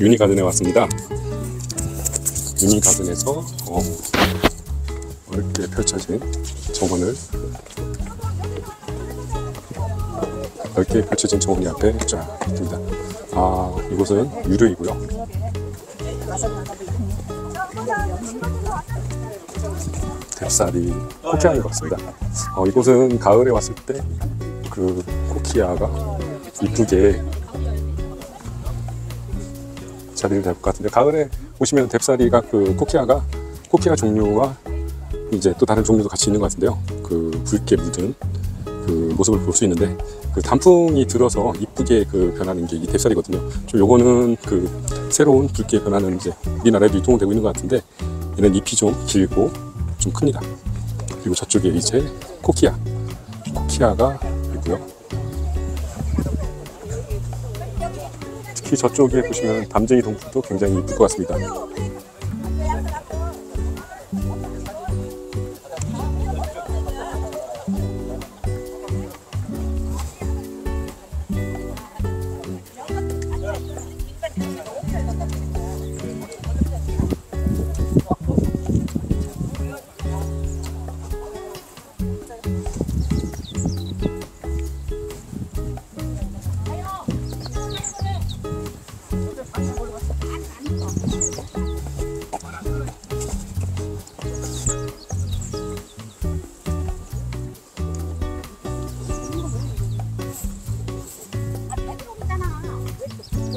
유니가든에 왔습니다. 유니가든에서 어, 넓게 펼쳐진 정원을 넓게 펼쳐진 정원이 앞에 쫙 있습니다. 아 이곳은 유료이고요. 뱃살이 코키아인 것 같습니다. 어, 이곳은 가을에 왔을 때 그 코키아가 이쁘게 자리를 잡을 것 같은데 가을에 오시면 뎁사리가 그 코키아가 코키아 종류와 이제 또 다른 종류도 같이 있는 것 같은데요. 그 붉게 묻은 그 모습을 볼 수 있는데 그 단풍이 들어서 이쁘게 그 변하는 게 이 뎁사리거든요. 좀 요거는 그 새로운 붉게 변하는 이제 우리나라에도 유통되고 있는 것 같은데 얘는 잎이 좀 길고 좀 큽니다. 그리고 저쪽에 이제 코키아 코키아가 있고요. 특히 저쪽에 보시면 담쟁이 동굴도 굉장히 이쁠 것 같습니다.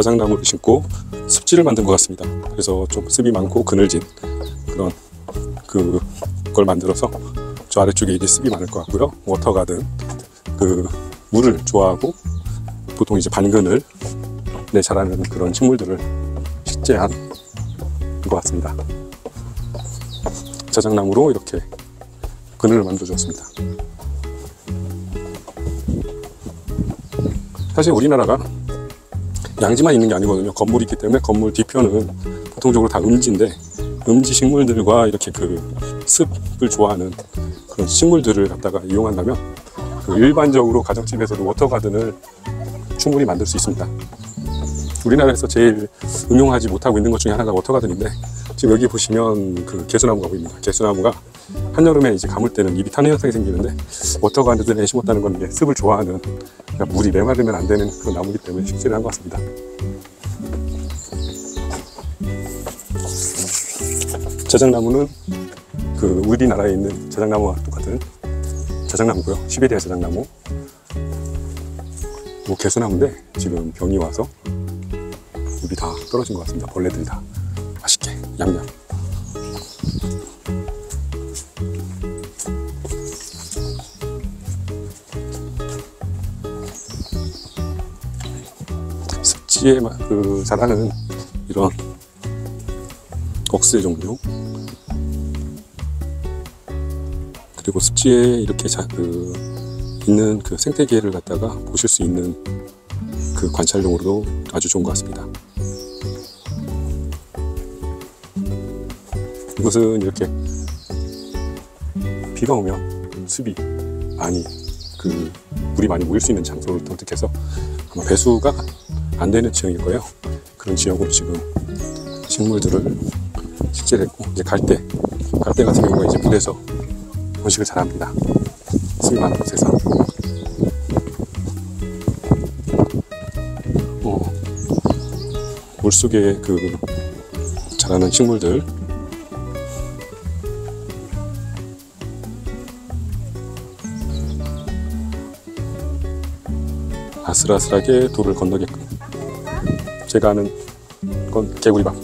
자작나무를 심고 습지를 만든 것 같습니다. 그래서 좀 습이 많고 그늘진 그런 그 걸 만들어서 저 아래쪽에 이제 습이 많을 것 같고요. 워터가든 그 물을 좋아하고 보통 이제 반그늘 내 자라는 그런 식물들을 식재한 것 같습니다. 자작나무로 이렇게 그늘을 만들어 주었습니다. 사실 우리나라가 양지만 있는 게 아니거든요. 건물이 있기 때문에 건물 뒤편은 보통적으로 다 음지인데 음지 식물들과 이렇게 그 습을 좋아하는 그런 식물들을 갖다가 이용한다면 그 일반적으로 가정집에서도 워터가든을 충분히 만들 수 있습니다. 우리나라에서 제일 응용하지 못하고 있는 것 중에 하나가 워터가든인데 지금 여기 보시면 그 개수나무가 보입니다. 개수나무가 한여름에 이제 감을 때는 잎이 타는 현상이 생기는데 워터가든에 심었다는 건 이게 습을 좋아하는 그러니까 물이 메마르면 안 되는 그런 나무이기 때문에 식재를 한 것 같습니다. 자작나무는 그 우리나라에 있는 자작나무와 똑같은 자작나무고요. 시베리아 자작나무. 뭐 개수나무인데 지금 병이 와서 벌들이 다 떨어진 것 같습니다. 벌레들이 다 양념. 습지에 마- 그 자라는 이런 억새 종류 그리고 습지에 이렇게 자, 그 있는 그 생태계를 갖다가 보실 수 있는 그 관찰용으로도 아주 좋은 것 같습니다. 이것은 이렇게 비가 오면 습이 많이 그 물이 많이 모일 수 있는 장소를 선택해서 아마 배수가 안 되는 지형일 거예요. 그런 지역으로 지금 식물들을 식재했고 이제 갈대 갈대 같은 경우가 이제 물에서 번식을 잘합니다. 습이 많은 곳에서 어, 물 속에 그 자라는 식물들 아슬아슬하게 돌을 건너게끔 제가 아는 건 개구리밥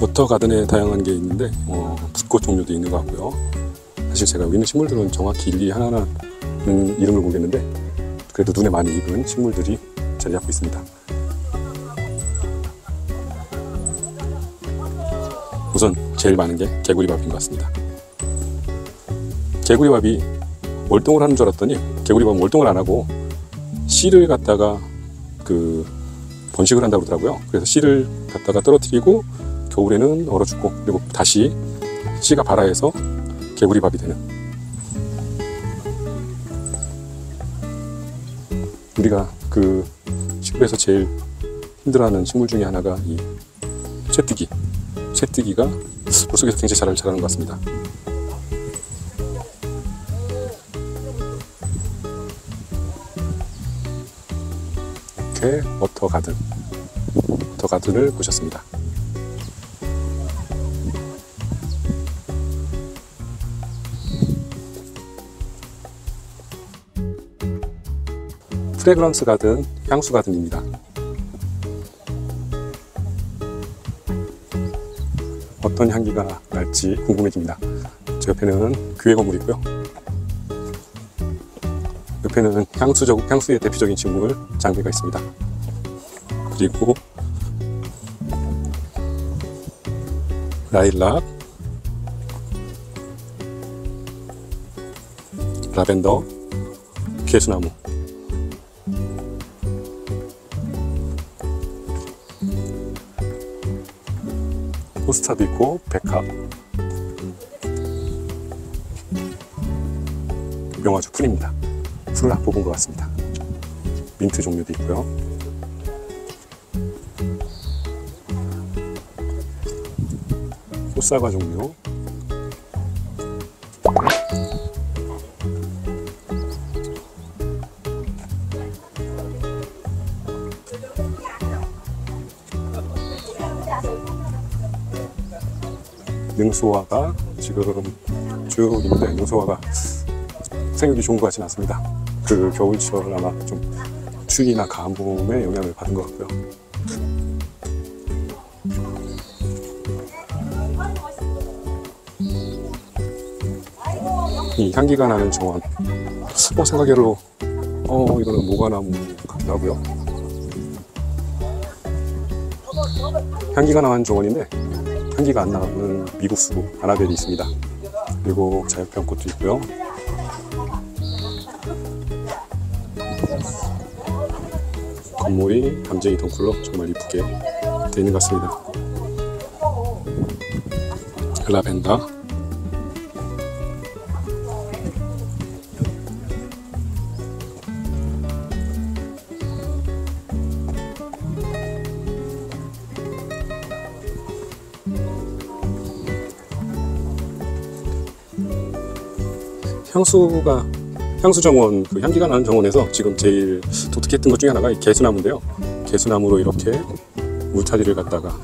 워터 가든에 다양한 게 있는데 어, 붓꽃 종류도 있는 것 같고요. 사실 제가 여기 있는 식물들은 정확히 일일이 하나하나 는 이름을 모르겠는데 그래도 눈에 많이 익은 식물들이 자리 잡고 있습니다. 우선 제일 많은 게 개구리밥인 것 같습니다. 개구리밥이 월동을 하는 줄 알았더니 개구리밥은 월동을 안 하고 씨를 갖다가 그 번식을 한다고 그러더라고요. 그래서 씨를 갖다가 떨어뜨리고 겨울에는 얼어 죽고 그리고 다시 씨가 발아해서 개구리 밥이 되는 우리가 그 시골에서 제일 힘들어하는 식물 중에 하나가 이 쇠뜨기. 쇠뜨기가 물속에서 굉장히 잘 자라는 것 같습니다. 이렇게 water garden water garden을 보셨습니다 fragrance garden, 향수 가든입니다. 어떤 향기가 날지 궁금해집니다. 제 옆에는 교회 건물이 있고요. 옆에는 향수적, 향수의 대표적인 식물 장미가 있습니다. 그리고 라일락, 라벤더, 개수나무, 포스타도 있고 백합. 명화주 풀입니다. 풀을 안 뽑은 것 같습니다. 민트 종류도 있고요. 꽃사과 종류 능소화가 지금 쭉 있는데 능소화가 생육이 좋은 것 같지는 않습니다. 그 겨울철 아마 좀 추위나 가뭄에 영향을 받은 것 같고요. 이 향기가 나는 정원. 어, 생각외로 어 이거는 모과나무 같기도 하고요. 향기가 나는 정원인데 향기가 안 나는 미국수 아나벨이 있습니다. 그리고 자연병꽃도 있고요. 건물이 담쟁이 덩쿨로 정말 이쁘게 되어 있는 것 같습니다. 라벤더 향수가 향수 정원, 그 향기가 나는 정원에서 지금 제일 독특했던 것 중에 하나가 이 개수나무인데요. 개수나무로 이렇게 울타리를 갖다가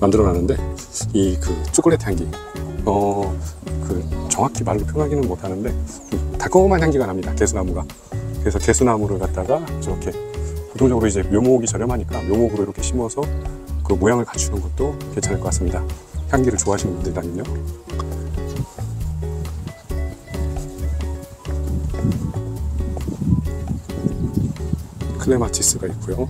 만들어 놨는데 이 그 초콜릿 향기, 어, 그 정확히 말로 표현하기는 못하는데 좀 달콤한 향기가 납니다. 개수나무가. 그래서 개수나무를 갖다가 저렇게 보통적으로 이제 묘목이 저렴하니까 묘목으로 이렇게 심어서 그 모양을 갖추는 것도 괜찮을 것 같습니다. 향기를 좋아하시는 분들이라면요. 클레마티스가 있고요.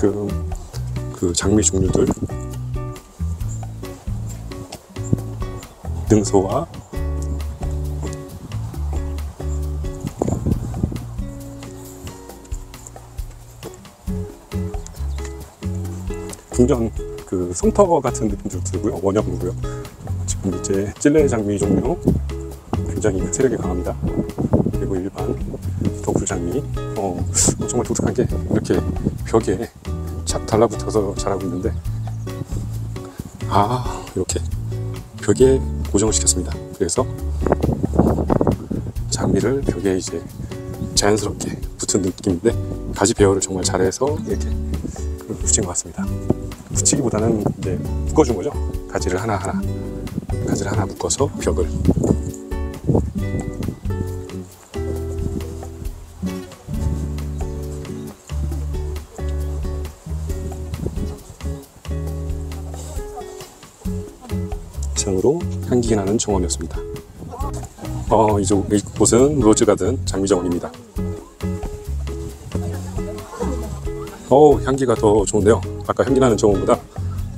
지금 그 장미 종류들. 능소와. 궁전 그 솜터 같은 느낌도 들고요. 원형이고요. 지금 이제 찔레 장미 종류 굉장히 세력이 강합니다. 그리고 일반 덕불 장미. 어, 정말 독특한 게 이렇게 벽에 착 달라붙어서 자라고 있는데. 아 이렇게. 벽에 고정을 시켰습니다. 그래서 장미를 벽에 이제 자연스럽게 붙은 느낌인데 가지 배열을 정말 잘해서 이렇게 붙인 것 같습니다. 붙이기보다는 이제 묶어준 거죠? 가지를 하나하나. 가지를 하나 묶어서 벽을 이상으로 향기 나는 정원이었습니다. 어, 이곳은 로즈가든 장미정원입니다. 어, 향기가 더 좋은데요. 아까 향기 나는 정원보다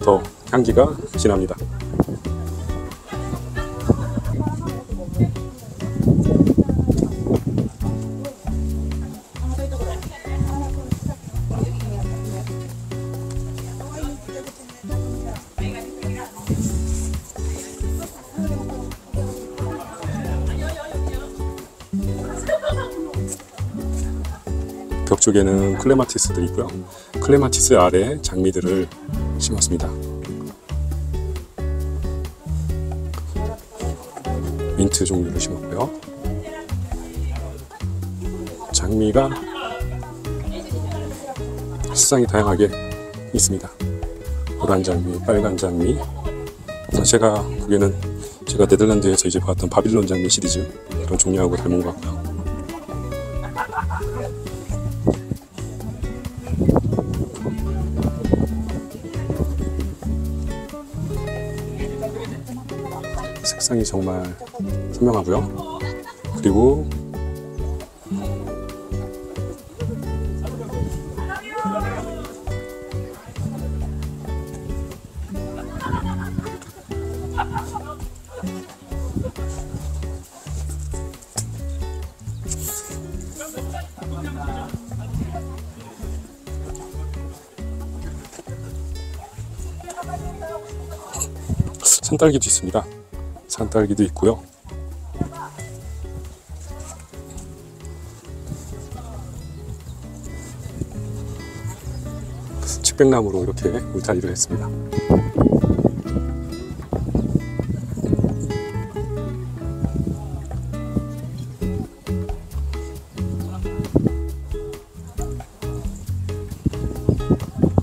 더 향기가 진합니다. 벽 쪽에는 클레마티스들이 있고요. 클레마티스 아래 장미들을 심었습니다. 민트 종류를 심었고요. 장미가 색상이 다양하게 있습니다. 노란 장미, 빨간 장미. 아, 제가 보기에는 제가 네덜란드에서 이제 봤던 바빌론 장미 시리즈 그런 종류하고 닮은 것 같고요. 색상이 정말 선명하고요. 그리고 산딸기도 있습니다. 산딸기도 있고요. 측백나무로 이렇게 울타리를 했습니다.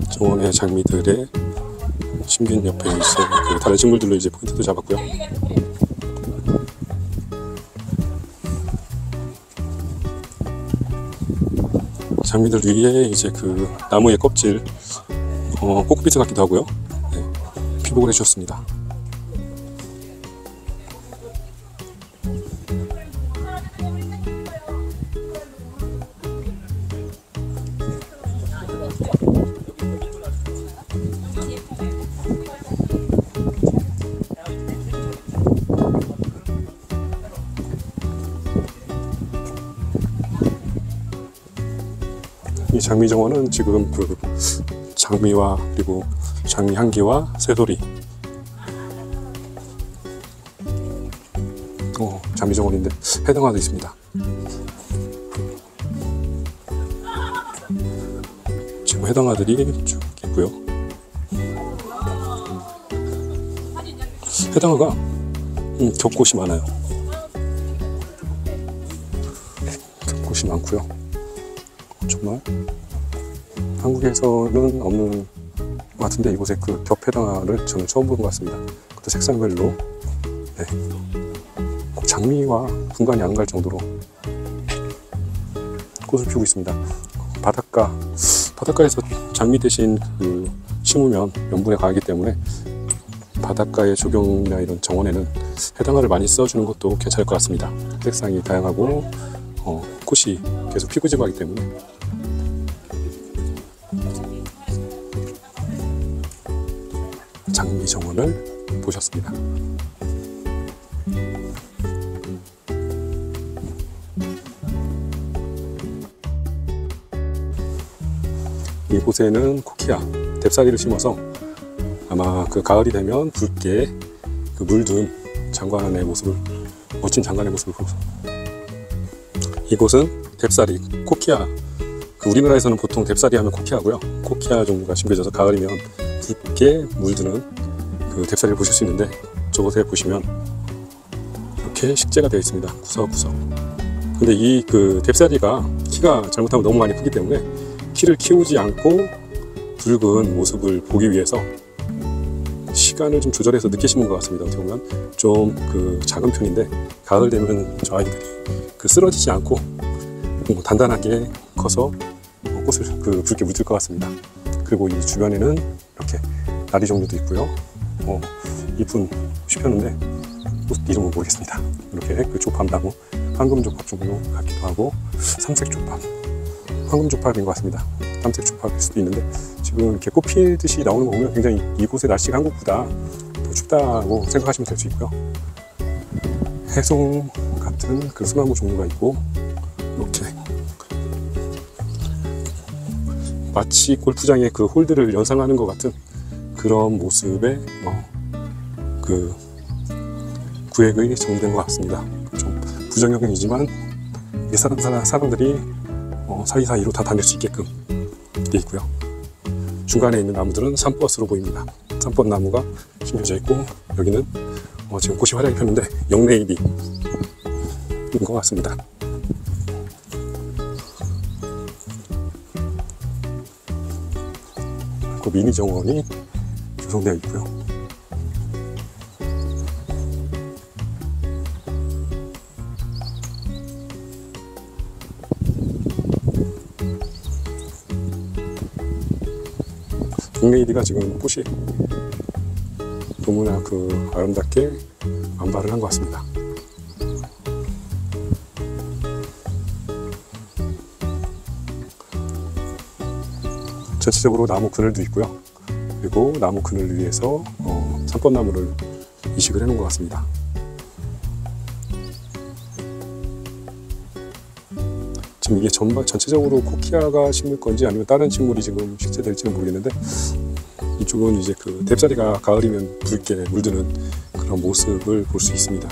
정원의 장미들의 심긴 옆에 있어 그 다른 식물들로 이제 포인트도 잡았고요. 장미들 위에 이제 그 나무의 껍질 어, 코코피트 같기도 하고요. 네, 피복을 해주셨습니다. 장미 정원은 지금 그 장미와 그리고 장미 향기와 새소리 어, 장미 정원인데 해당화도 있습니다. 지금 해당화들이 쭉 있고요. 해당화가 음, 겹꽃이 많아요. 겹꽃이 많고요. 정말 한국에서는 없는 것 같은데 이곳에 그 겹해당화를 저는 처음 본것 같습니다. 그것도 색상별로 네. 꼭 장미와 분간이 안 갈 정도로 꽃을 피우고 있습니다. 바닷가 바닷가에서 장미 대신 그 심으면 염분에 강하기 때문에 바닷가의 조경이나 이런 정원에는 해당화를 많이 써주는 것도 괜찮을 것 같습니다. 색상이 다양하고 어, 꽃이 계속 피고 지고 하기 때문에 장미 정원을 보셨습니다. 이곳에는 코키아, 뎁사리를 심어서 아마 그 가을이 되면 붉게 그 물든 장관의 모습을 멋진 장관의 모습을 보고 이곳은 뎁사리, 코키아 그 우리나라에서는 보통 뎁사리 하면 코키아고요. 코키아 종류가 심겨져서 가을이면 붉게 물드는 그 뎁사리를 보실 수 있는데 저곳에 보시면 이렇게 식재가 되어 있습니다 구석구석 근데 이그 뎁사리가 키가 잘못하면 너무 많이 크기 때문에 키를 키우지 않고 붉은 모습을 보기 위해서 시간을 좀 조절해서 늦게 심은 것 같습니다. 어떻게 보면 좀 그 작은 편인데 가을 되면 저 아이들이 그 쓰러지지 않고 뭐 단단하게 커서 어, 꽃을 그 붉게 물들 것 같습니다. 그리고 이 주변에는 이렇게 나리 종류도 있고요. 어, 폈는데 꽃 이름은 모르겠습니다. 이렇게 그 조팝나무 황금 조팝 종류 같기도 하고 삼색 조팝 황금 조팝인 것 같습니다. 땀색 조팝일 수도 있는데 지금 이렇게 꽃 피듯이 나오는 거 보면 굉장히 이곳의 날씨가 한국보다 더 춥다고 생각하시면 될 수 있고요. 해송 같은 그 소나무 종류가 있고 마치 골프장의 그 홀들을 연상하는 것 같은 그런 모습의 어, 그 구획이 정리된 것 같습니다. 좀 부정형이지만 이 사람 사람 사람들이 어, 사이사이로 다 다닐 수 있게끔 돼 있고요. 중간에 있는 나무들은 산버스로 보입니다. 산버 나무가 심겨져 있고 여기는 어, 지금 꽃이 활약이 폈는데 영레이디인 것 같습니다. 그 미니 정원이 조성되어 있고요. 동네이디가 지금 꽃이 너무나 그 아름답게 완발을 한 것 같습니다. 전체적으로 나무 그늘도 있고요. 그리고 나무 그늘 위에서 어, 산법나무를 이식을 해놓은 것 같습니다. 지금 이게 전반 전체적으로 코키아가 심을 건지 아니면 다른 식물이 지금 식재될지는 모르겠는데 이쪽은 이제 그 뎁사리가 가을이면 붉게 물드는 그런 모습을 볼 수 있습니다.